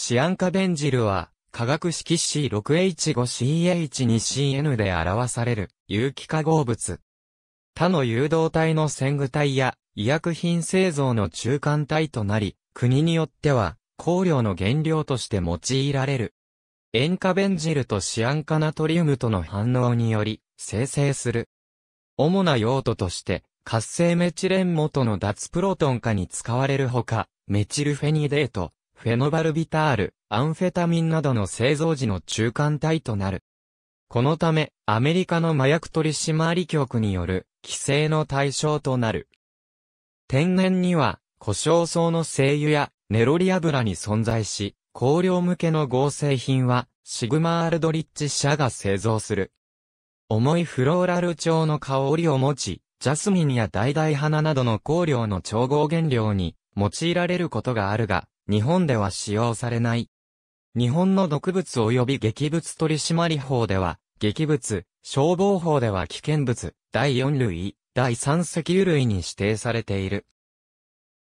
シアン化ベンジルは、化学式 C6H5CH2CN で表される有機化合物。他の誘導体の線具体や医薬品製造の中間体となり、国によっては香料の原料として用いられる。塩化ベンジルとシアン化ナトリウムとの反応により生成する。主な用途として、活性メチレン元の脱プロトン化に使われるほか、メチルフェニデート、フェノバルビタール、アンフェタミンなどの製造時の中間体となる。このため、アメリカの麻薬取締局による規制の対象となる。天然には、胡椒草の精油やネロリ油に存在し、香料向けの合成品は、シグマールドリッジ社が製造する。重いフローラル調の香りを持ち、ジャスミンや橙花などの香料の調合原料に用いられることがあるが、日本では使用されない。日本の毒物及び劇物取締法では、劇物、消防法では危険物、第4類、第3石油類に指定されている。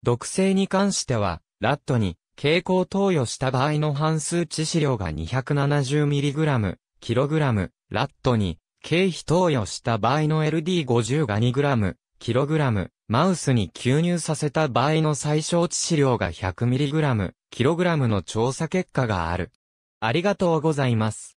毒性に関しては、ラットに、蛍光投与した場合の半数致死量が 270mg、キログラム、ラットに、経費投与した場合の LD50 が 2g、キログラム、マウスに吸入させた場合の最小致死量が 100mg、キログラムの調査結果がある。ありがとうございます。